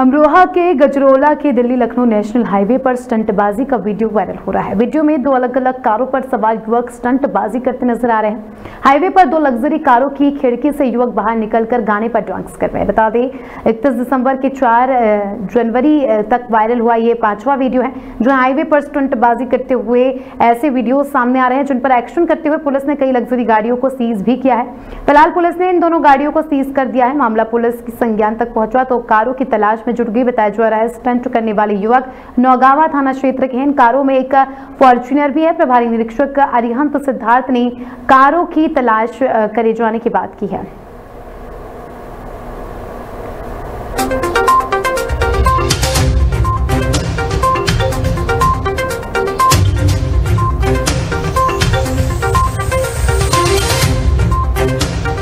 अमरोहा के गजरोला के Delhi Lucknow national highway पर स्टंटबाजी का वीडियो वायरल हो रहा है। वीडियो में दो अलग अलग कारों पर सवार युवक स्टंटबाजी करते नज़र आ रहे हैं। हाईवे पर दो लग्जरी कारों की खिड़की से युवक बाहर निकलकर गाने पर डांस कर रहे हैं। बता दें, इकतीस दिसंबर के चार जनवरी तक वायरल हुआ ये पांचवा वीडियो है जो हाईवे पर स्टंटबाजी करते हुए ऐसे वीडियो सामने आ रहे हैं, जिन पर एक्शन करते हुए पुलिस ने कई लग्जरी गाड़ियों को सीज भी किया है। फ़िलहाल पुलिस ने इन दोनों गाड़ियों को सीज कर दिया है। मामला पुलिस की संज्ञान तक पहुँचा तो कारों की तलाश में जुट गई। बताया जा रहा है, स्टंट करने वाले युवक नौगावा थाना क्षेत्र के इन कारों में एक फॉर्चुनर भी है। प्रभारी निरीक्षक अरिहंत सिद्धार्थ ने कारों की तलाश करे जाने की बात की है।